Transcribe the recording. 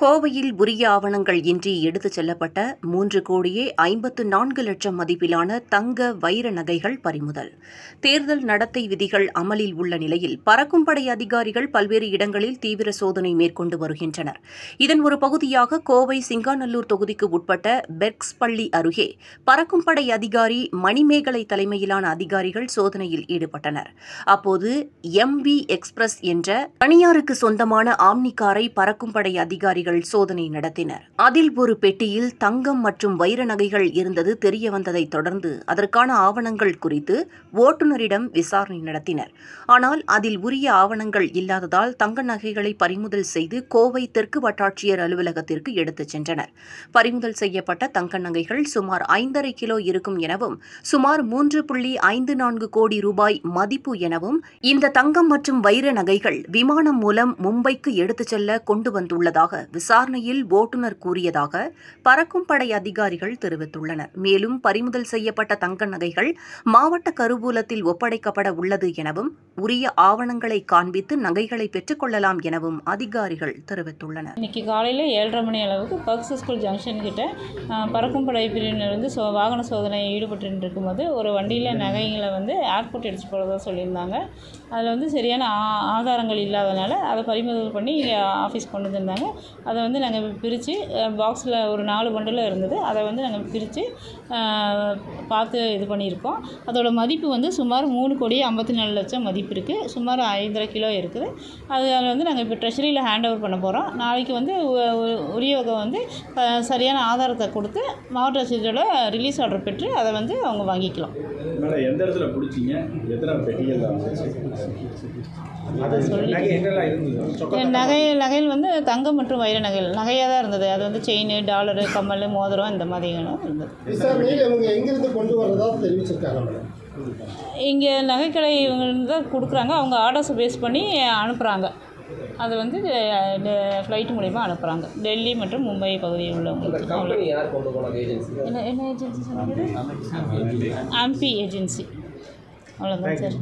கோவையில் உரிய ஆவணங்கள் இன்றி எடுத்துச் செல்லப்பட்ட மூன்று கோடியே ஐம்பத்து நான்கு லட்சம் மதிப்பிலான தங்க வைர நகைகள் பறிமுதல். தேர்தல் நடத்தை விதிகள் அமலில் உள்ள நிலையில் பறக்கும் படை அதிகாரிகள் பல்வேறு இடங்களில் தீவிர சோதனை மேற்கொண்டு வருகின்றனர். இதன் ஒரு பகுதியாக கோவை சிங்காநல்லூர் தொகுதிக்கு உட்பட்ட பெர்க்ஸ் பள்ளி அருகே பறக்கும் படை அதிகாரி மணிமேகலை தலைமையிலான அதிகாரிகள் சோதனையில் ஈடுபட்டனர். அப்போது எம்வி எக்ஸ்பிரஸ் என்ற தனியாருக்கு சொந்தமான ஆம்னி காரை பறக்கும் படை அதிகாரிகள் சோதனை நடத்தினர். அதில் ஒரு பெட்டியில் தங்கம் மற்றும் வைர நகைகள் இருந்தது தெரிய வந்ததை தொடர்ந்து அதற்கான ஆவணங்கள் குறித்து ஓட்டுநரிடம் விசாரணை நடத்தினர். ஆனால் அதில் உரிய ஆவணங்கள் இல்லாததால் தங்க நகைகளை பறிமுதல் செய்து கோவை தெற்கு வட்டாட்சியர் அலுவலகத்திற்கு எடுத்துச் சென்றனர். பறிமுதல் செய்யப்பட்ட தங்க நகைகள் சுமார் ஐந்தரை கிலோ இருக்கும் எனவும் சுமார் மூன்று புள்ளி ஐந்து நான்கு கோடி ரூபாய் மதிப்பு எனவும் இந்த தங்கம் மற்றும் வைர நகைகள் விமானம் மூலம் மும்பைக்கு எடுத்துச் செல்ல கொண்டு வந்துள்ளதாக விசாரணையில் ஓட்டுநர் கூறியதாக பறக்கும் படை அதிகாரிகள் தெரிவித்துள்ளனர். மேலும் பறிமுதல் செய்யப்பட்ட தங்க நகைகள் மாவட்ட கருவூலத்தில் ஒப்படைக்கப்பட உள்ளது எனவும் உரிய ஆவணங்களை காண்பித்து நகைகளை பெற்றுக்கொள்ளலாம் எனவும் அதிகாரிகள் தெரிவித்துள்ளனர். இன்னைக்கு காலையில் ஏழரை மணி அளவுக்கு பக்ஸ் ஸ்கூல் ஜங்ஷன் கிட்ட பறக்கும் படை பிரிவினர் வந்து சோ வாகன சோதனையில் ஈடுபட்டு இருக்கும்போது ஒரு வண்டியில் நகைகளை வந்து ஏர்போர்ட் அடிச்சு போகிறதா சொல்லியிருந்தாங்க. அதில் வந்து சரியான ஆ- ஆதாரங்கள் இல்லாதனால அதை பறிமுதல் பண்ணி ஆஃபீஸ் கொண்டு வந்திருந்தாங்க. அதை வந்து நாங்கள் பிரித்து பாக்ஸில் ஒரு நாலு பண்டில் இருந்தது. அதை வந்து நாங்கள் பிரித்து பார்த்து இது பண்ணியிருக்கோம். அதோடய மதிப்பு வந்து சுமார் மூணு கோடி ஐம்பத்தி நாலு லட்சம் மதிப்பு இருக்குது சுமார் ஐந்தரை கிலோ இருக்குது. அது அதில் வந்து நாங்கள் இப்போ ட்ரெஷரியில் ஹேண்ட் ஓவர் பண்ண போகிறோம் நாளைக்கு வந்து உ- உரியவங்க வந்து சரியான ஆதாரத்தை கொடுத்து மாவட்ட ஆட்சியரோட ரிலீஸ் ஆர்டர் பெற்று அதை வந்து அவங்க வாங்கிக்கலாம். மேடம் எந்த இடத்துல பிடிச்சிங்க? எத்தனை பெட்டிகள் நகை நகையில் வந்து தங்கம் மற்றும் வைர நகைகள். நகையாக தான் இருந்தது. அது வந்து செயின் டாலரு கம்மல் மோதிரம் இந்த மாதிரிகளும் இருந்தது. கொண்டு தெரிவிச்சிருக்காங்க மேடம்? இங்கே நகைக்கடை இவங்க தான் கொடுக்குறாங்க. அவங்க ஆர்டர்ஸை பேஸ் பண்ணி அனுப்புகிறாங்க அது வந்து ஃப்ளைட் மூலயமா அனுப்புகிறாங்க டெல்லி மற்றும் மும்பை பகுதியில் உள்ளவங்களுக்கு. என்ன என்ன ஏஜென்சி சொன்னீங்க? ஏஜென்சி அவ்வளோதான் சார்.